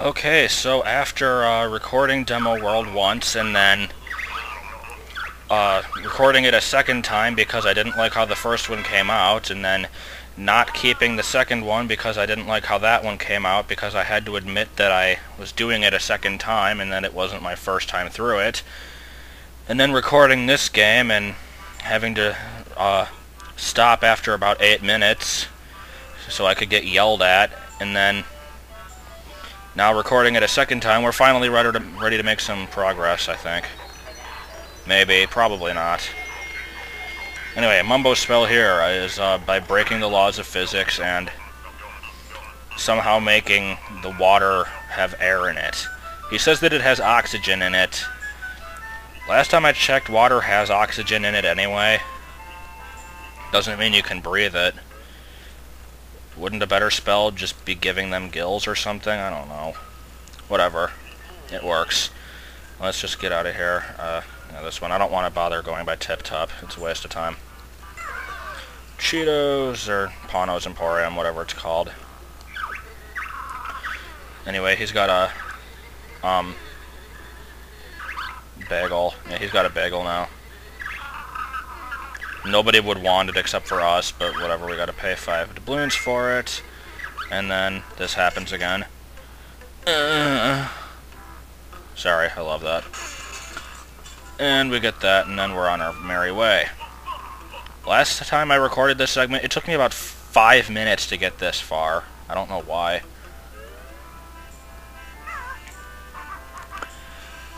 Okay, so after uh, recording Demo World once and then uh, recording it a second time because I didn't like how the first one came out, and then not keeping the second one because I didn't like how that one came out because I had to admit that I was doing it a second time and that it wasn't my first time through it, and then recording this game and having to uh, stop after about eight minutes so I could get yelled at, and then now recording it a second time, we're finally ready to, ready to make some progress, I think. Maybe, probably not. Anyway, Mumbo's spell here is uh, by breaking the laws of physics and somehow making the water have air in it. He says that it has oxygen in it. Last time I checked, water has oxygen in it anyway. Doesn't mean you can breathe it. Wouldn't a better spell just be giving them gills or something? I don't know. Whatever. It works. Let's just get out of here. Uh, yeah, this one, I don't want to bother going by Tip Top. It's a waste of time. Cheetos, or Pawno's Emporium, whatever it's called. Anyway, he's got a, um, bagel. Yeah, he's got a bagel now. Nobody would want it except for us, but whatever, we gotta pay five doubloons for it. And then this happens again. Uh, sorry, I love that. And we get that, and then we're on our merry way. Last time I recorded this segment, it took me about five minutes to get this far. I don't know why.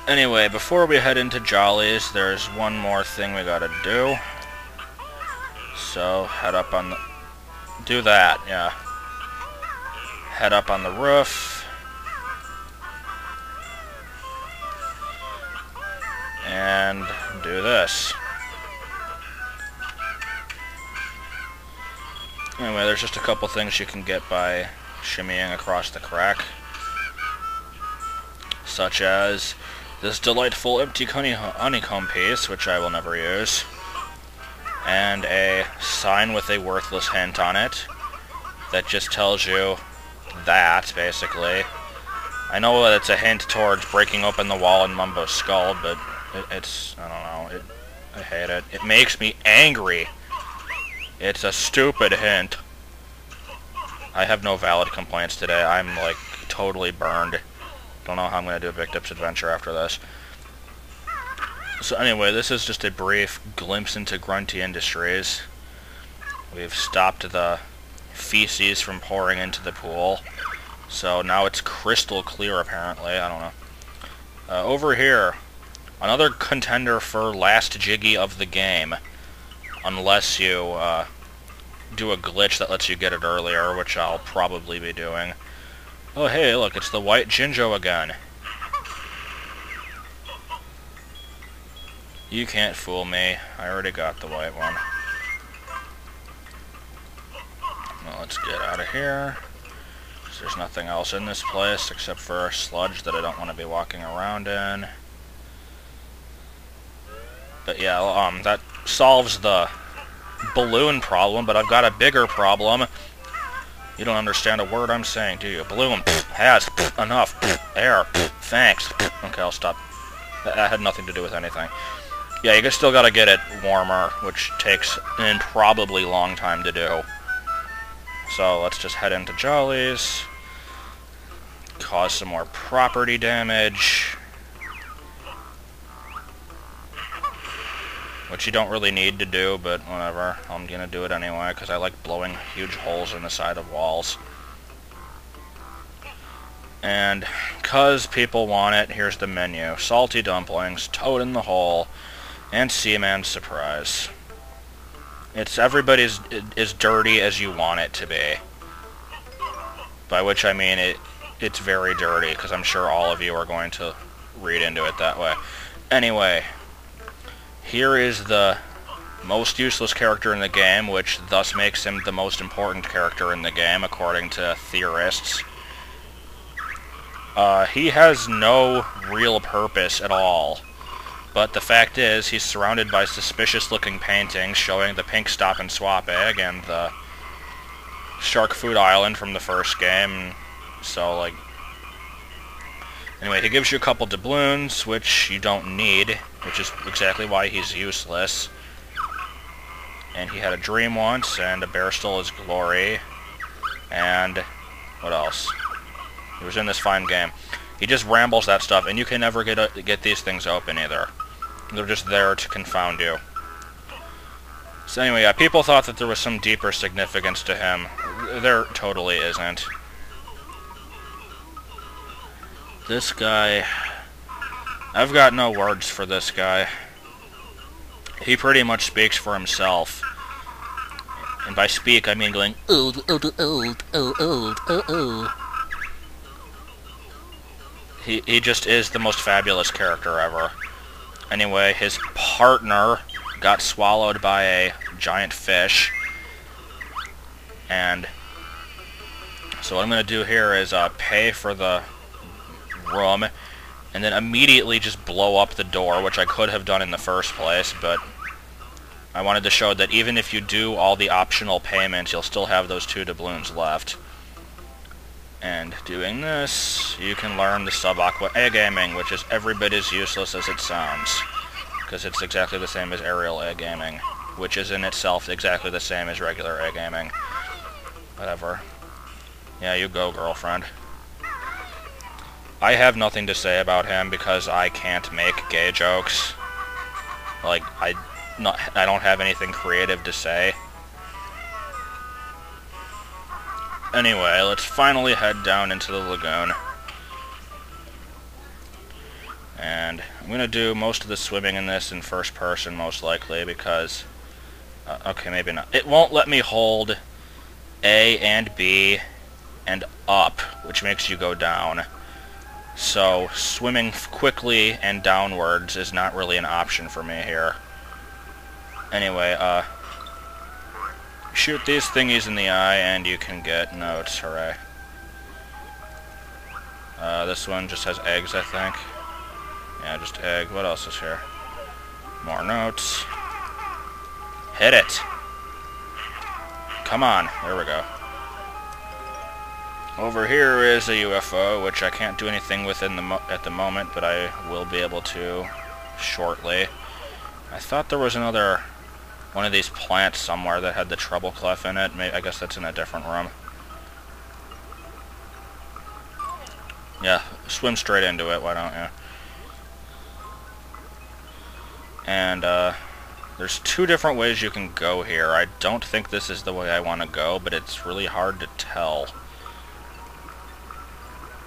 Anyway, before we head into Jolly's, there's one more thing we gotta do. So, head up on the... Do that, yeah. Head up on the roof. And do this. Anyway, there's just a couple things you can get by shimmying across the crack. Such as this delightful empty honeycomb piece, which I will never use and a sign with a worthless hint on it that just tells you that, basically. I know that it's a hint towards breaking open the wall in Mumbo's skull, but it, it's, I don't know, it, I hate it. It makes me angry. It's a stupid hint. I have no valid complaints today. I'm, like, totally burned. Don't know how I'm going to do a Dips adventure after this. So anyway, this is just a brief glimpse into Grunty Industries. We've stopped the feces from pouring into the pool. So now it's crystal clear, apparently. I don't know. Uh, over here, another contender for last Jiggy of the game. Unless you uh, do a glitch that lets you get it earlier, which I'll probably be doing. Oh, hey, look, it's the White Jinjo again. You can't fool me. I already got the white one. Let's get out of here. There's nothing else in this place except for sludge that I don't want to be walking around in. But yeah, um, that solves the balloon problem, but I've got a bigger problem. You don't understand a word I'm saying, do you? Balloon has enough air. thanks. Okay, I'll stop. That had nothing to do with anything. Yeah, you still gotta get it warmer, which takes an improbably long time to do. So let's just head into Jolly's. Cause some more property damage. Which you don't really need to do, but whatever. I'm gonna do it anyway, because I like blowing huge holes in the side of walls. And because people want it, here's the menu. Salty dumplings, toad in the hole, and Seaman's Surprise. It's everybody's as dirty as you want it to be. By which I mean it it's very dirty, because I'm sure all of you are going to read into it that way. Anyway, here is the most useless character in the game, which thus makes him the most important character in the game, according to theorists. Uh, he has no real purpose at all. But the fact is, he's surrounded by suspicious-looking paintings showing the pink Stop and Swap egg and the Shark Food Island from the first game. So, like, Anyway, he gives you a couple doubloons, which you don't need, which is exactly why he's useless. And he had a dream once, and a bear stole his glory. And what else? He was in this fine game. He just rambles that stuff, and you can never get a, get these things open either. They're just there to confound you. So anyway, yeah, people thought that there was some deeper significance to him. There totally isn't. This guy... I've got no words for this guy. He pretty much speaks for himself. And by speak, I mean going, old, old, old, oh, old, old, old, old. He, he just is the most fabulous character ever. Anyway, his partner got swallowed by a giant fish. And so what I'm going to do here is uh, pay for the room and then immediately just blow up the door, which I could have done in the first place, but I wanted to show that even if you do all the optional payments, you'll still have those two doubloons left. And doing this, you can learn the sub-aqua egg aiming, which is every bit as useless as it sounds. Because it's exactly the same as aerial egg aiming, which is in itself exactly the same as regular egg aiming. Whatever. Yeah, you go, girlfriend. I have nothing to say about him because I can't make gay jokes. Like, I, not, I don't have anything creative to say. Anyway, let's finally head down into the lagoon. And I'm going to do most of the swimming in this in first person, most likely, because... Uh, okay, maybe not. It won't let me hold A and B and up, which makes you go down. So, swimming quickly and downwards is not really an option for me here. Anyway, uh, Shoot these thingies in the eye and you can get notes, hooray. Uh, this one just has eggs, I think. Yeah, just egg. What else is here? More notes. Hit it! Come on. There we go. Over here is a UFO, which I can't do anything with in the at the moment, but I will be able to shortly. I thought there was another one of these plants somewhere that had the treble clef in it. Maybe, I guess that's in a different room. Yeah, swim straight into it, why don't you? And, uh, there's two different ways you can go here. I don't think this is the way I want to go, but it's really hard to tell.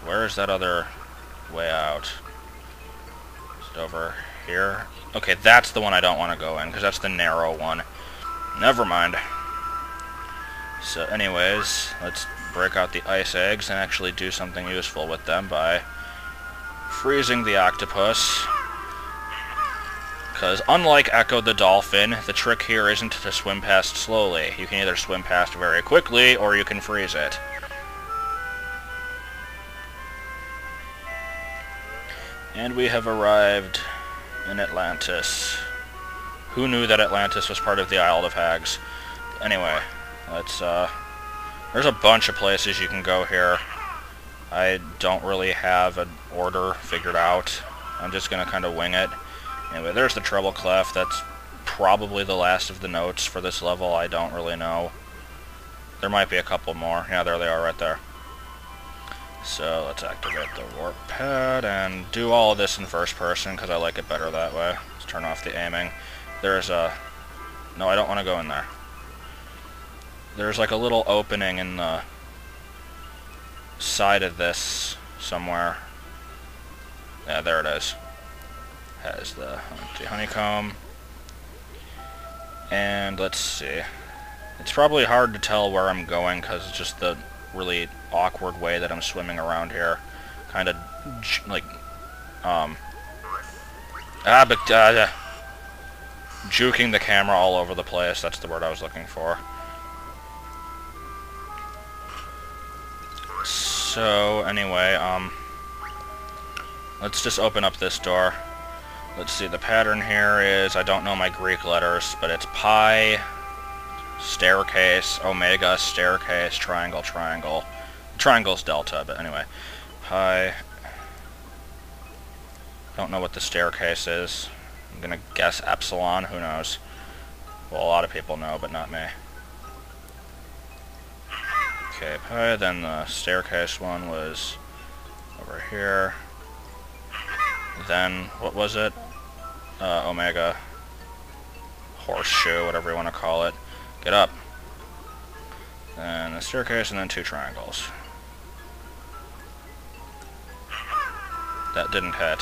Where is that other way out? It over here? Okay, that's the one I don't want to go in, because that's the narrow one. Never mind. So anyways, let's break out the ice eggs and actually do something useful with them by freezing the octopus. Because unlike Ecco the Dolphin, the trick here isn't to swim past slowly. You can either swim past very quickly, or you can freeze it. And we have arrived in Atlantis. Who knew that Atlantis was part of the Isle of Hags? Anyway, let's, uh... There's a bunch of places you can go here. I don't really have an order figured out. I'm just gonna kind of wing it. Anyway, there's the treble clef. That's probably the last of the notes for this level. I don't really know. There might be a couple more. Yeah, there they are right there. So let's activate the warp pad and do all of this in first person because I like it better that way. Let's turn off the aiming. There's a... No, I don't want to go in there. There's like a little opening in the side of this somewhere. Yeah, there it is. Has the empty honeycomb. And let's see. It's probably hard to tell where I'm going because it's just the really awkward way that I'm swimming around here. Kind of, like, um... Ah, but, uh, juking the camera all over the place. That's the word I was looking for. So, anyway, um... Let's just open up this door. Let's see, the pattern here is, I don't know my Greek letters, but it's pi, staircase, omega, staircase, triangle, triangle. Triangle's delta, but anyway. Pi, Don't know what the staircase is. I'm gonna guess epsilon, who knows. Well, a lot of people know, but not me. Okay, pi, then the staircase one was over here. Then, what was it? Uh, omega. Horseshoe, whatever you want to call it. Get up. And a staircase, and then two triangles. That didn't hit.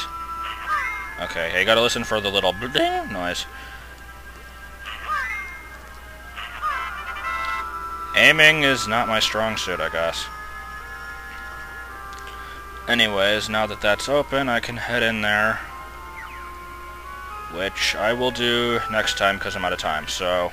Okay, you gotta listen for the little noise. Aiming is not my strong suit, I guess. Anyways, now that that's open, I can head in there. Which I will do next time because I'm out of time, so...